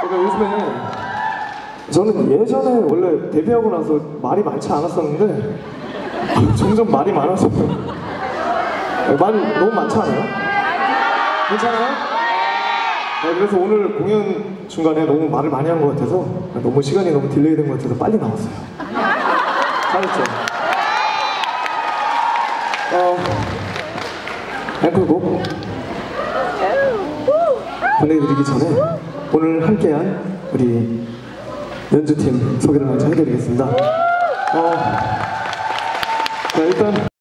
그러니까 요즘에 저는 예전에 원래 데뷔하고 나서 말이 많지 않았었는데 점점 말이 많아서 말이 너무 많지 않아요? 괜찮아요? 네, 그래서 오늘 공연 중간에 너무 말을 많이 한 것 같아서 너무 시간이 너무 delay 된 것 같아서 빨리 나왔어요. 잘했죠? 어, 앵콜곡 보내드리기 전에 오늘 함께한 우리 연주팀 소개를 먼저 해드리겠습니다. 어, 자, 일단